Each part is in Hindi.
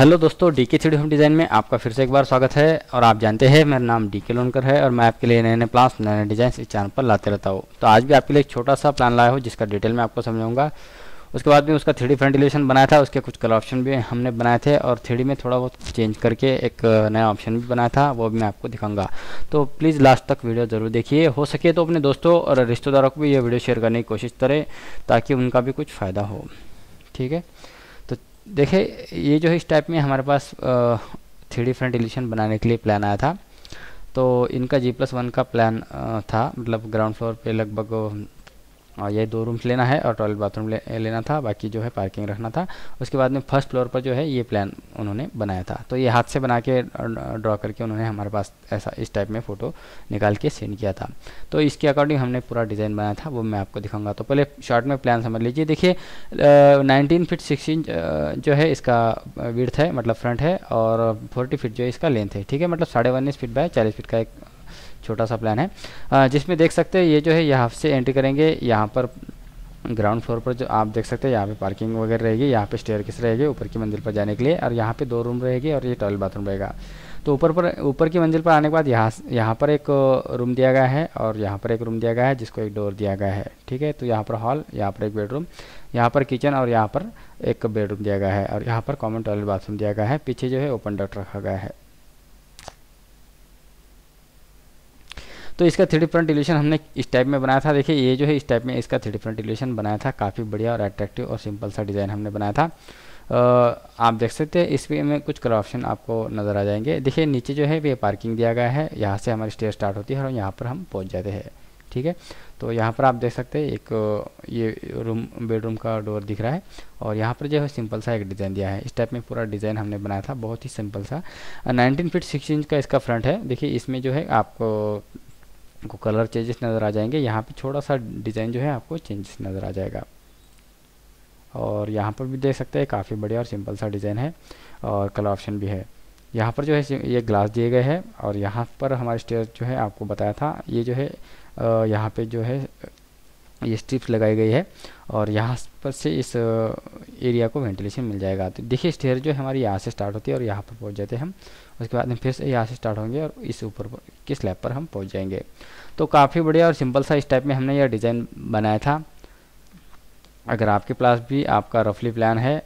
हेलो दोस्तों डी के थ्री होम डिज़ाइन में आपका फिर से एक बार स्वागत है और आप जानते हैं मेरा नाम डी के लोनकर है और मैं आपके लिए नए नए प्लान्स नए नए डिज़ाइन इस चैनल पर लाते रहता हूँ। तो आज भी आपके लिए एक छोटा सा प्लान लाया हूँ, जिसका डिटेल मैं आपको समझाऊँगा। उसके बाद में उसका थ्री फ्रंटिलेशन बनाया था, उसके कुछ कलर ऑप्शन भी हमने बनाए थे और थ्री में थोड़ा बहुत चेंज करके एक नया ऑप्शन भी बनाया था, वो भी मैं आपको दिखाऊँगा। तो प्लीज़ लास्ट तक वीडियो ज़रूर देखिए। हो सके तो अपने दोस्तों और रिश्तेदारों को भी ये वीडियो शेयर करने की कोशिश करें, ताकि उनका भी कुछ फ़ायदा हो। ठीक है? देखिए, ये जो है इस टाइप में हमारे पास थ्री डी फ्रंट एलिशन बनाने के लिए प्लान आया था। तो इनका जी प्लस वन का प्लान था। मतलब ग्राउंड फ्लोर पे लगभग और ये दो रूम्स लेना है और टॉयलेट बाथरूम ले, लेना था बाकी जो है पार्किंग रखना था। उसके बाद में फ़र्स्ट फ्लोर पर जो है ये प्लान उन्होंने बनाया था। तो ये हाथ से बना के ड्रॉ करके उन्होंने हमारे पास ऐसा इस टाइप में फ़ोटो निकाल के सेंड किया था। तो इसके अकॉर्डिंग हमने पूरा डिज़ाइन बनाया था वो मैं आपको दिखाऊँगा। तो पहले शॉर्ट में प्लान समझ लीजिए। देखिए नाइनटीन फिट सिक्स इंच जो है इसका विर्थ है मतलब फ्रंट है और फोर्टी फिट जो है इसका लेंथ है। ठीक है मतलब साढ़े उन्नीस फिट बाय चालीस फिट का एक छोटा सा प्लान है। जिसमें देख सकते हैं, ये जो है, यहाँ से एंट्री करेंगे। यहाँ पर ग्राउंड फ्लोर पर जो आप देख सकते हैं, यहाँ पे पार्किंग वगैरह रहेगी, यहाँ पे स्टेयर किस रहेगी, ऊपर की मंजिल पर जाने के लिए, और यहाँ पे दो रूम रहेगी और ये टॉयलेट बाथरूम रहेगा। तो ऊपर पर, ऊपर की मंजिल पर आने के बाद यहाँ यहाँ पर एक रूम दिया गया है और यहाँ पर एक रूम दिया गया है, जिसको एक डोर दिया गया है। ठीक है? तो यहाँ पर हॉल यहाँ पर एक बेडरूम यहाँ पर किचन और यहाँ पर एक बेडरूम दिया गया है और यहाँ पर कॉमन टॉयलेट बाथरूम दिया गया है। पीछे जो है ओपन डॉट रखा गया है। तो इसका थ्री फ्रंट इल्यूशन हमने इस टाइप में बनाया था। देखिए, ये जो है इस टाइप में इसका थ्री फ्रंट इल्यूशन बनाया था। काफ़ी बढ़िया और अट्रैक्टिव और सिंपल सा डिज़ाइन हमने बनाया था। आप देख सकते हैं इसमें में कुछ कलर ऑप्शन आपको नज़र आ जाएँगे। देखिए, नीचे जो है ये पार्किंग दिया गया है। यहाँ से हमारी स्टेयर स्टार्ट होती है और यहाँ पर हम पहुँच जाते हैं, ठीक है? तो यहाँ पर आप देख सकते हैं, एक, ये रूम, बेडरूम का डोर दिख रहा है और यहाँ पर जो है सिंपल सा एक डिज़ाइन दिया है। इस टाइप में पूरा डिज़ाइन हमने बनाया था, बहुत ही सिंपल सा। 19 फीट सिक्स इंच का इसका फ्रंट है। देखिए, इसमें जो है आपको को कलर चेंजेस नज़र आ जाएँगे। यहाँ पे छोटा सा डिज़ाइन जो है आपको चेंजेस नज़र आ जाएगा। और यहाँ पर भी देख सकते हैं, काफ़ी बढ़िया और सिंपल सा डिज़ाइन है और कलर ऑप्शन भी है। यहाँ पर जो है, ये ग्लास दिए गए हैं और यहाँ पर हमारे स्टेयर जो है, आपको बताया था। ये जो है यहाँ पे जो है ये स्ट्रिप्स लगाई गई है और यहाँ पर से इस एरिया को वेंटिलेशन मिल जाएगा। तो देखिए स्टेयर जो है हमारी यहाँ से स्टार्ट होती है और यहाँ पर पहुँच जाते हैं हम। उसके बाद में फिर से यहाँ से स्टार्ट होंगे और इस ऊपर के स्लैब पर हम पहुँच जाएँगे। तो काफ़ी बढ़िया और सिंपल सा इस टाइप में हमने यह डिज़ाइन बनाया था। अगर आपके पास भी आपका रफली प्लान है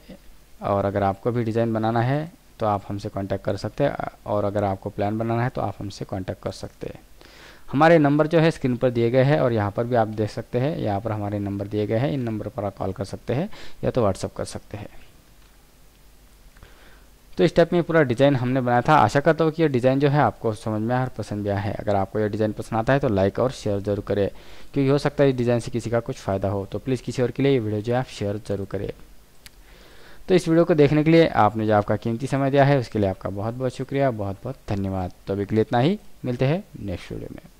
और अगर आपको भी डिज़ाइन बनाना है तो आप हमसे कांटेक्ट कर सकते हैं। और अगर आपको प्लान बनाना है तो आप हमसे कांटेक्ट कर सकते हैं। हमारे नंबर जो है स्क्रीन पर दिए गए हैं और यहाँ पर भी आप देख सकते हैं, यहाँ पर हमारे नंबर दिए गए हैं, इन नंबर पर आप कॉल कर सकते हैं या तो व्हाट्सअप कर सकते हैं। तो इस टाइप में पूरा डिज़ाइन हमने बनाया था। आशा करता हूँ कि ये डिज़ाइन जो है आपको समझ में आया और पसंद भी आया है। अगर आपको यह डिज़ाइन पसंद आता है तो लाइक और शेयर ज़रूर करें, क्योंकि हो सकता है इस डिज़ाइन से किसी का कुछ फ़ायदा हो। तो प्लीज़ किसी और के लिए ये वीडियो जो है आप शेयर ज़रूर करें। तो इस वीडियो को देखने के लिए आपने जो आपका कीमती समय दिया है, उसके लिए आपका बहुत बहुत शुक्रिया बहुत बहुत धन्यवाद। तो अभी के लिए इतना ही, मिलते हैं नेक्स्ट वीडियो में।